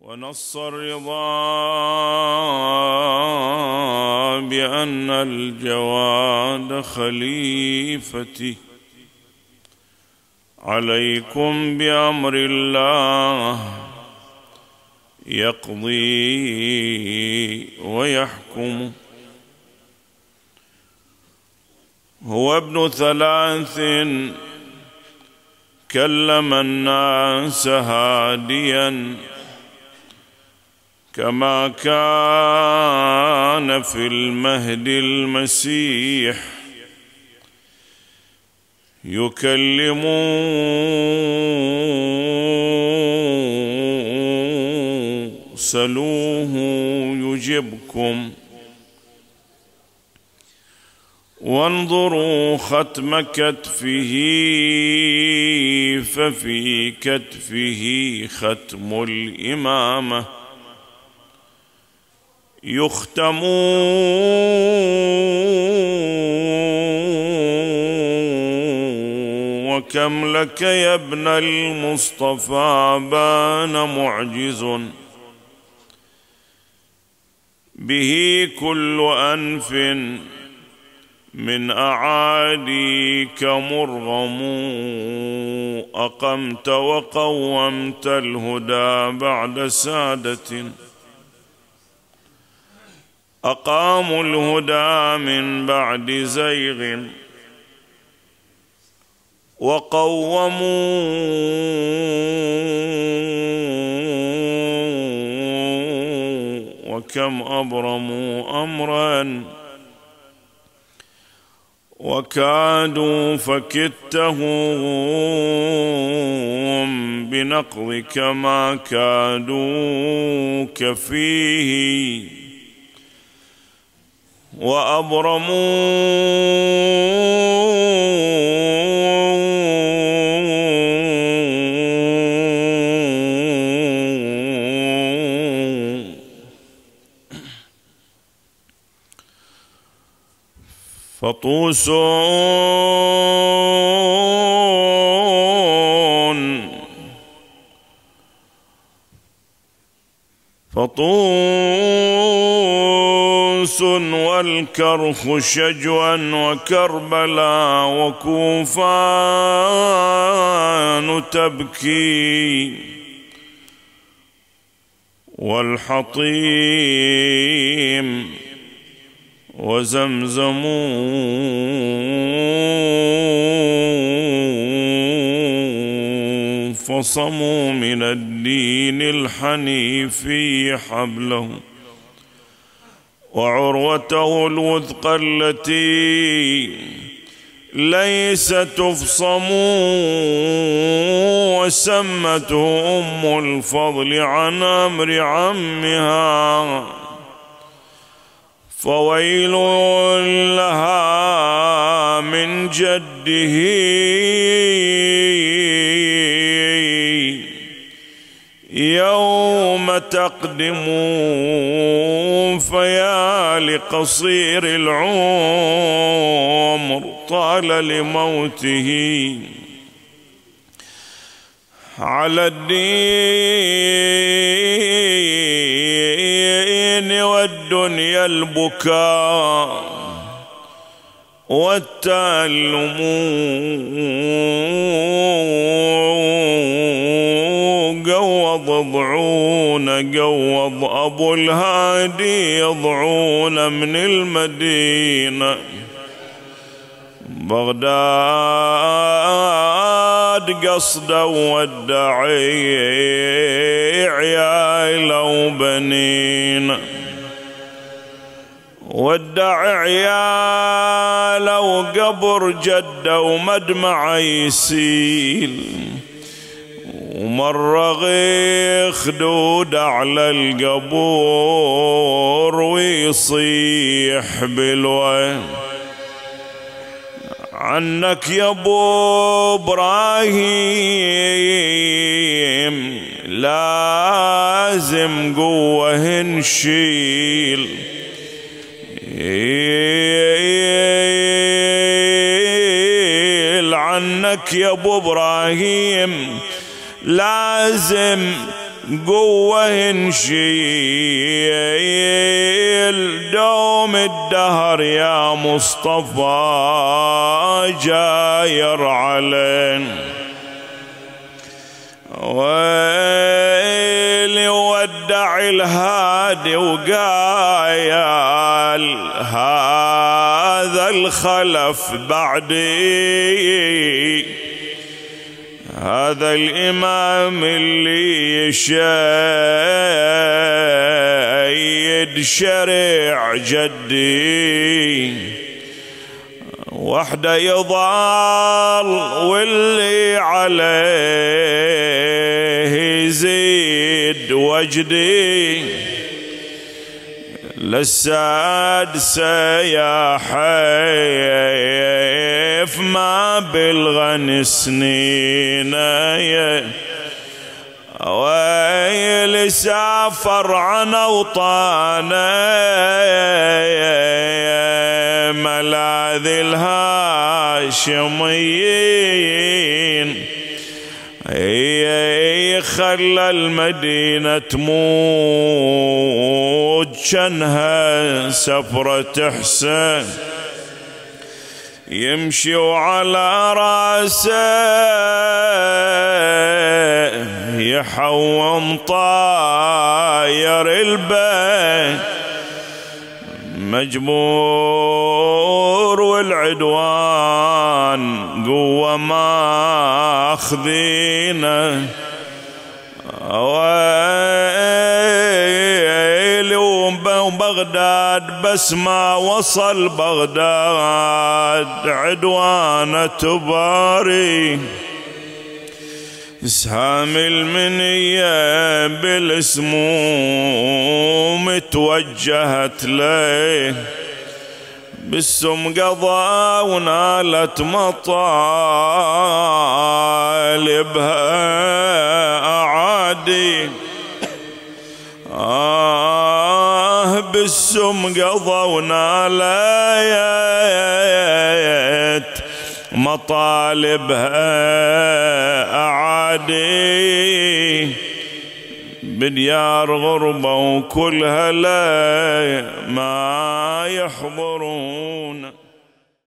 ونص الرضا بأن الجواد خليفتي. عليكم بأمر الله يقضي ويحكم. هو ابن ثلاث كلم الناس هاديا. كما كان في المهد المسيح. يكلم سلوه يجبكم. وانظروا ختم كتفه ففي كتفه ختم الإمامة. يختم وكم لك يا ابن المصطفى بان معجز به كل أنف من أعاديك مرغم أقمت وقومت الهدى بعد سادة أقاموا الهدى من بعد زيغ وقوموا وكم أبرموا أمرا وكادوا فكدتهم بنقضك ما كادوك فيه وأبرموا فطوسون فطوس والكرخ شجوا وكربلا وكوفان تبكي والحطيم وزمزم فصموا من الدين الحنيفي حبله وعروته الوثق التي ليس تفصم وسمته أم الفضل عن أمر عمها فويل لها من جده يوم تقدم فيا لقصير العمر طال لموته. على الدين والدنيا البكاء والتألم قوض ضعون قوض أبو الهادي يضعون من المدينة. بغداد قصدا ودعي عيال وبنين ودع عيال وقبر جده ومدمع يسيل. ومرغ خدود على القبور ويصيح بالوين. عنك يا أبو إبراهيم لازم قوة نشيل. عنك يا أبو إبراهيم لازم قوة نشيل دوم الدهر يا مصطفى جاير علينا ويلي ودع الهادي وقايل هذا الخلف بعدي. هذا الإمام اللي يشيد شريع جدي. وحده يضال واللي عليه يزيد وجدي. للسادسة يا حيف ما بالغن سنين. ويل سافر عن أوطانه ملاذ الهاشميين. خلى المدينة تموت. شنها سفرة حسين. يمشي وعلى رأسه. يحوم طاير البيت. مجبور والعدوان قوة ماخذينه ويلي وبغداد بس ما وصل بغداد عدوانة تباري. اسهام المنية بالسموم توجهت ليه. بالسم قضى ونالت مطالبها أعادي. آه بالسم قضى ونالت مطالبها أعادي. بديار غربة وكلها لا ما يحضرون.